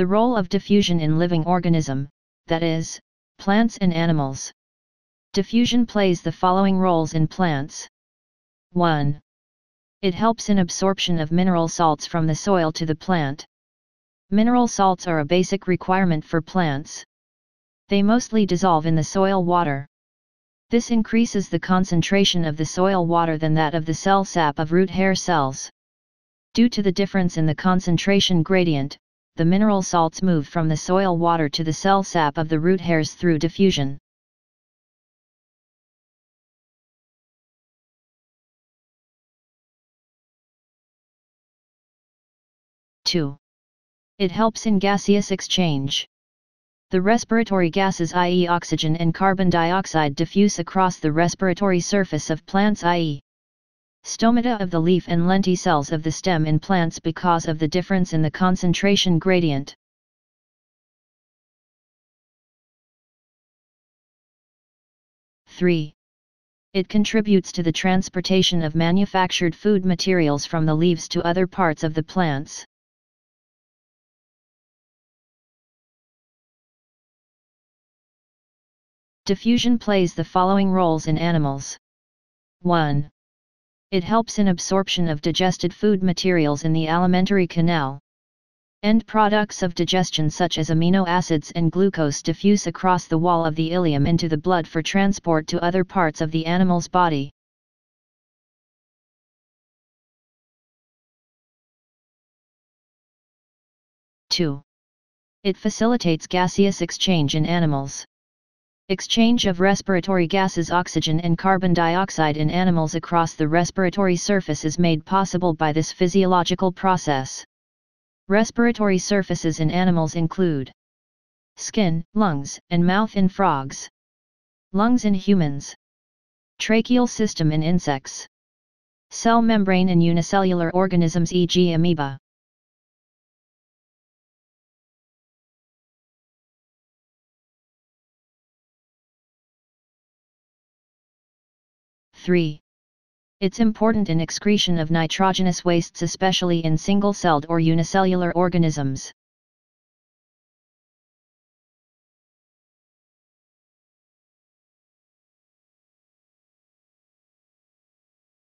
The role of diffusion in living organism, that is, plants and animals. Diffusion plays the following roles in plants. 1. It helps in absorption of mineral salts from the soil to the plant. Mineral salts are a basic requirement for plants. They mostly dissolve in the soil water. This increases the concentration of the soil water than that of the cell sap of root hair cells. Due to the difference in the concentration gradient, the mineral salts move from the soil water to the cell sap of the root hairs through diffusion. Two. It helps in gaseous exchange. The respiratory gases i.e. oxygen and carbon dioxide diffuse across the respiratory surface of plants i.e. stomata of the leaf and lenticels of the stem in plants because of the difference in the concentration gradient. Three. It contributes to the transportation of manufactured food materials from the leaves to other parts of the plants. Diffusion plays the following roles in animals. 1. It helps in absorption of digested food materials in the alimentary canal. End products of digestion such as amino acids and glucose diffuse across the wall of the ileum into the blood for transport to other parts of the animal's body. Two. It facilitates gaseous exchange in animals. Exchange of respiratory gases oxygen and carbon dioxide in animals across the respiratory surface is made possible by this physiological process. Respiratory surfaces in animals include skin, lungs, and mouth in frogs, lungs in humans, tracheal system in insects, cell membrane in unicellular organisms e.g. amoeba. 3. It's important in excretion of nitrogenous wastes especially in single-celled or unicellular organisms.